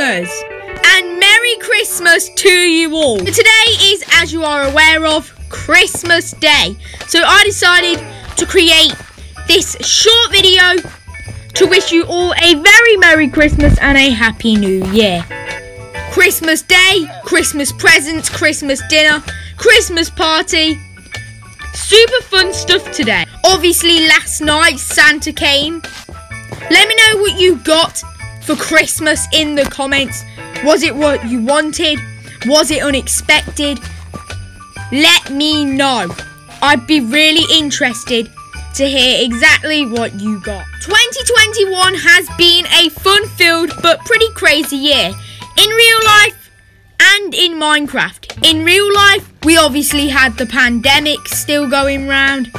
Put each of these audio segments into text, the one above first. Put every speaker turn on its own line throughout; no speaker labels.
and Merry Christmas to you all. Today is, as you are aware of, Christmas Day. So I decided to create this short video to wish you all a very Merry Christmas and a Happy New Year. Christmas Day, Christmas presents, Christmas dinner, Christmas party. Super fun stuff today. Obviously, last night Santa came. Let me know what you got for Christmas in the comments. Was it what you wanted? Was it unexpected? Let me know. I'd be really interested to hear exactly what you got. 2021 has been a fun filled but pretty crazy year in real life and in Minecraft. In real life, we obviously had the pandemic still going round.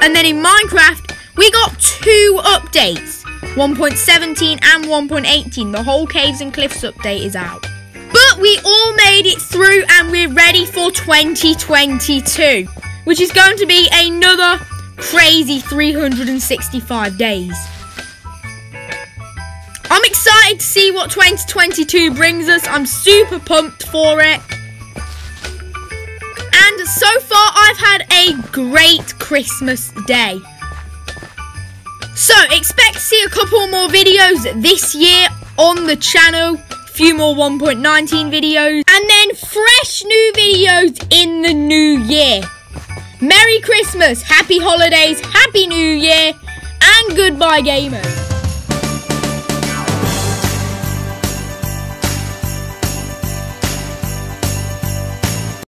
And then in Minecraft, we got two updates 1.17 and 1.18. The whole Caves and Cliffs update is out. But we all made it through and we're ready for 2022, which is going to be another crazy 365 days. I'm excited to see what 2022 brings us. I'm super pumped for it. And so far, I've had a great Christmas day. So, expect to see a couple more videos this year on the channel. A few more 1.19 videos. And then fresh new videos in the new year. Merry Christmas, Happy Holidays, Happy New Year, and goodbye, gamers.